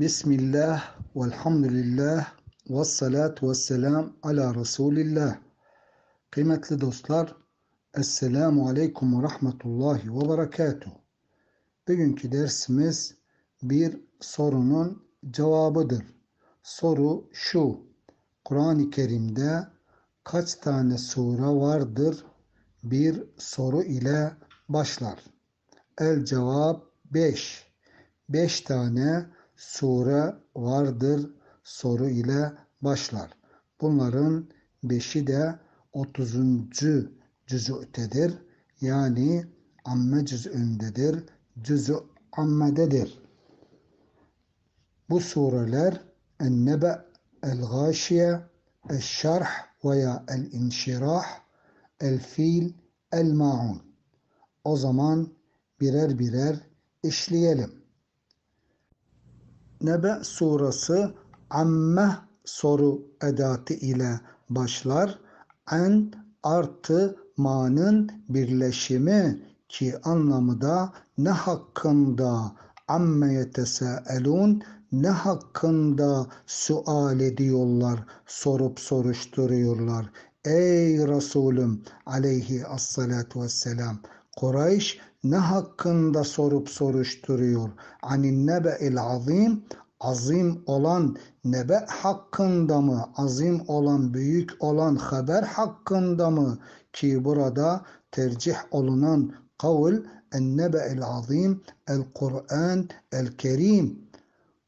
Bismillah, velhamdülillah, ve salatu ve selam ala Resulillah. Kıymetli dostlar, Esselamu Aleyküm ve Rahmetullahi ve Berekatuhu. Bugünkü dersimiz bir sorunun cevabıdır. Soru şu, Kur'an-ı Kerim'de kaç tane sure vardır? Bir soru ile başlar. El cevap 5. 5 tane sure vardır soru ile başlar. Bunların beşi de 30. cüz'tedir. Yani amme cüz'ündedir. Cüz'ü ammededir. Bu sureler En-Nebe, El-Gâşiye, El-Şerh veya El-İnşirah, El-Fil, El-Ma'un. O zaman birer birer işleyelim. Nebe surası amme soru edatı ile başlar. En artı manın birleşimi ki anlamı da ne hakkında amme yetesaelun ne hakkında sual ediyorlar, sorup soruşturuyorlar. Ey Resulüm aleyhi assalatu vesselam Kureyş ne hakkında sorup soruşturuyor? Anin nebe'il azim azim olan nebe hakkında mı? Azim olan, büyük olan haber hakkında mı? Ki burada tercih olunan kavl en-nebe'il azim el-Kur'an el-Kerim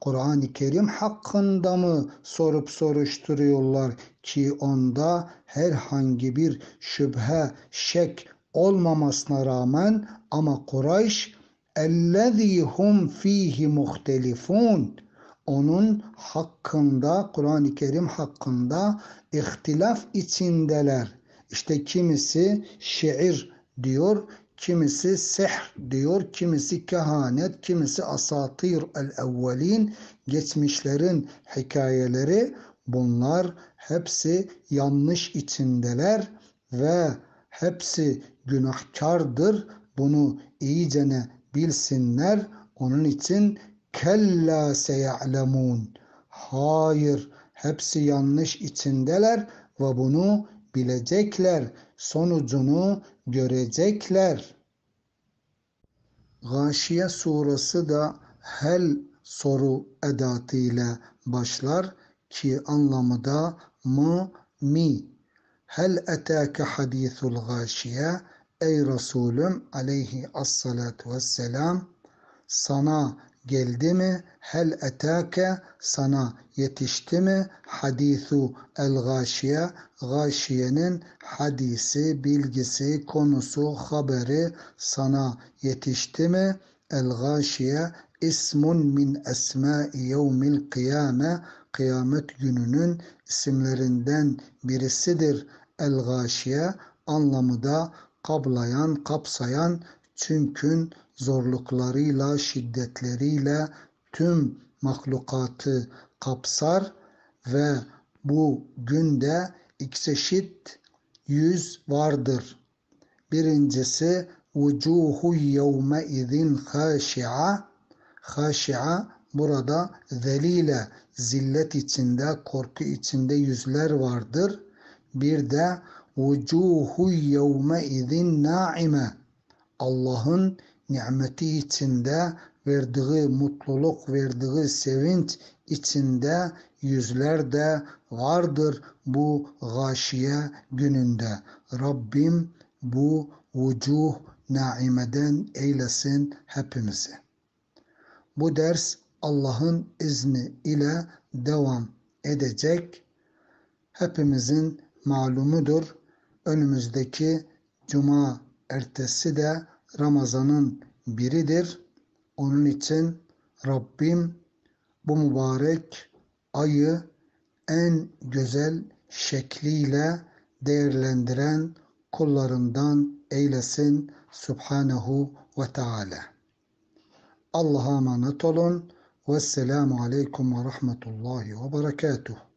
Kur'an-ı Kerim hakkında mı sorup soruşturuyorlar ki onda herhangi bir şüphe, şek olmamasına rağmen ama Kureyş ellezî hum fihi muhtelifun onun hakkında Kur'an-ı Kerim hakkında ihtilaf içindeler. İşte kimisi şiir diyor, kimisi sehr diyor, kimisi kehanet, kimisi asatir el-evvelin, geçmişlerin hikayeleri bunlar hepsi yanlış içindeler ve hepsi günahkardır. Bunu iyicene bilsinler. Onun için kella seya'lemun. Hayır, hepsi yanlış içindeler ve bunu bilecekler. Sonucunu görecekler. Gâşiye surası da hel soru edatıyla başlar ki anlamı da mı mi. Hel etâke hadîthul gâşiye Ey Resulüm aleyhi assalatu vesselam sana geldi mi? Hel etake sana yetişti mi? Hadisu el gâşiye gâşiyenin hadisi, bilgisi, konusu, haberi sana yetişti mi? El gâşiye ismun min esmâi yevmil kıyame kıyamet gününün isimlerinden birisidir. El gâşiye anlamı da kablayan, kapsayan çünkü zorluklarıyla, şiddetleriyle tüm mahlukatı kapsar ve bu günde iki çeşit yüz vardır. Birincisi vucuhu yevme izin haşi'a haşi'a burada zelile zillet içinde korku içinde yüzler vardır. Bir de vucuhu yevme izin Allah'ın nimeti içinde verdiği mutluluk, verdiği sevinç içinde yüzler de vardır bu gâşiye gününde. Rabbim bu vucuh naimeden eylesin hepimizi. Bu ders Allah'ın izni ile devam edecek. Hepimizin malumudur. Önümüzdeki cuma ertesi de Ramazan'ın biridir. Onun için Rabbim bu mübarek ayı en güzel şekliyle değerlendiren kullarından eylesin Subhanahu ve Teala. Allah'a emanet olun. Vesselamu Aleyküm ve Rahmetullahi ve Berekatuhu.